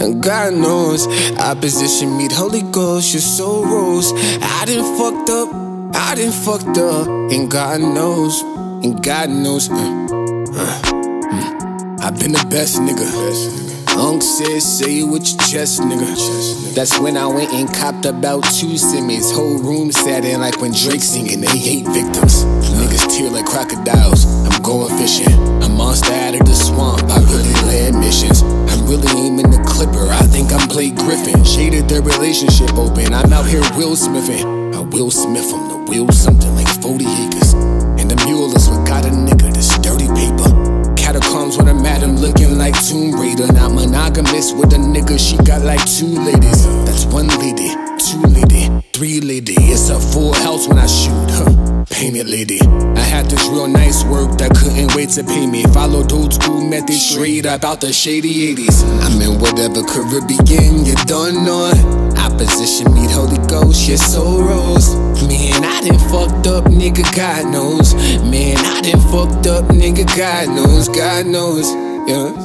And God knows, opposition meet Holy Ghost, you're so rose. I done fucked up, I done fucked up, and God knows, and God knows. Uh, uh, mm. I've been the best nigga. Unc said, say it with your chest, nigga. That's when I went and copped about two Simmons. Whole room sat in like when Drake singing, they hate victims. Niggas I think I'm Blake Griffin. Shaded their relationship open. I'm out here Will Smithing. I Will Smith them the wheel something like 40 acres. And the mule is what got a nigga this dirty paper. Catacombs I'm at him looking like Tomb Raider. Not monogamous with a nigga, she got like two ladies. That's one lady, two lady, three lady. It's a full house when I shoot, huh? Painted lady. I had this real nice work that couldn't wait to pay me. Followed old school methods straight up out the shady 80s. I'm in whatever Caribbean you done on. Opposition meet Holy Ghost, your soul rose. Man, I done fucked up, nigga, God knows. Man, I done fucked up, nigga, God knows, God knows. Yeah.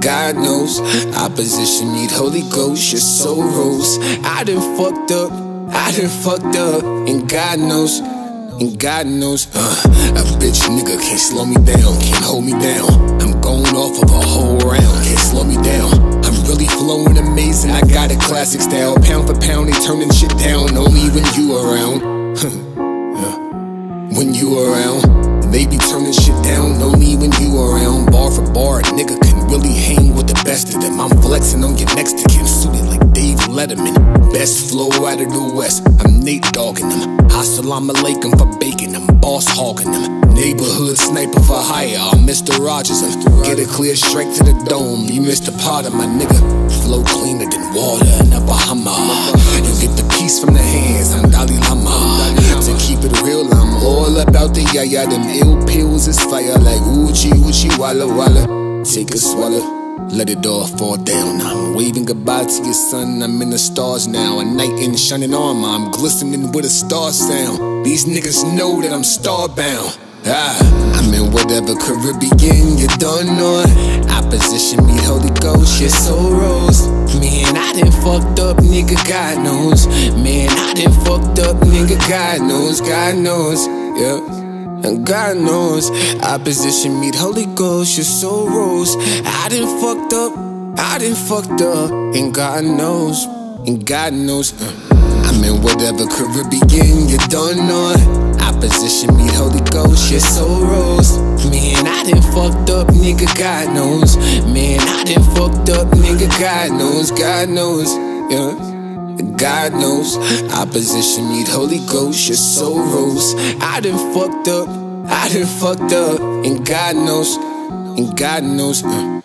God knows, opposition meet Holy Ghost, your soul rose. I done fucked up, I done fucked up, and God knows, and God knows, uh, a bitch nigga can't slow me down, can't hold me down. I'm going off of a whole round, can't slow me down. I'm really flowing amazing, I got a classic style. Pound for pound, they turning shit down, only when you around. When you around, they be turning shit down, only when you around. Bar for bar, a nigga can really hang with the best of them. I'm flexing on your next to kin, suited like Letterman. Best flow out of the west, I'm Nate dogging them. Assalamu alaikum for bacon them, boss hogging them. Neighborhood sniper for hire, I'm Mr. Rogers. Get a clear straight to the dome, you missed a part of my nigga. Flow cleaner than water in a Bahama. You get the peace from the hands, I'm Dalai Lama. To keep it real, I'm all about the yaya. Them ill pills is fire like Uchi Uchi Walla Walla. Take a swallow. Let it all fall down. I'm waving goodbye to your sun. I'm in the stars now. A knight in shining armor. I'm glistening with a star sound. These niggas know that I'm starbound. Ah, I'm in whatever Caribbean you done on. Opposition me, Holy Ghost, your soul rose. Man, I done fucked up, nigga, God knows. Man, I done fucked up, nigga, God knows, God knows. Yeah. And God knows, opposition meet Holy Ghost, your soul rose. I done fucked up, I done fucked up, and God knows, and God knows. Uh, I'm in whatever Caribbean you done on. Opposition meet Holy Ghost, your soul rose. Man, I done fucked up, nigga, God knows. Man, I done fucked up, nigga, God knows, God knows. Yeah. God knows, opposition meet Holy Ghost, your soul rose. I done fucked up, I done fucked up, and God knows, and God knows. Uh.